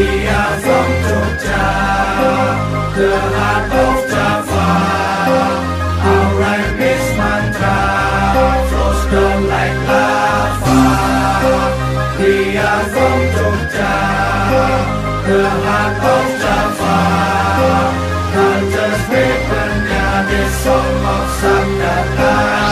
Maria from Jogja, the heart of Java. Our rhyme mantra, flows down like lava. Maria from Jogja, the heart of Java. Cultures paper, Benda, this song of Samdata.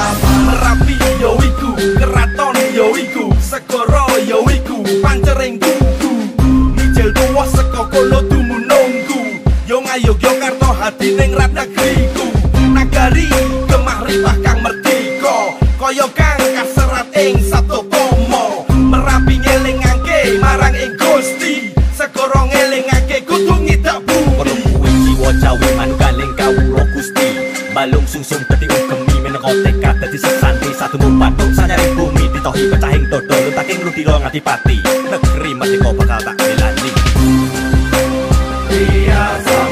hati ning rat negeriku nagari kemah ripah kang merdeka. Kaya kang kaserat ing sato pomo merapi ngelingake marang ing gusti. Segoro ngelingake kudu ngidak bumi. Perempuan jiwa jawi man galing kawuro gusti. Balung sungsum peti ukemi menekote kata di sesanti. Satu mumpadung sanyari bumi ditohi pecahing dodo luntaking rudi lo ngadipati. Negeri merdeka bakal tak melani Yeah,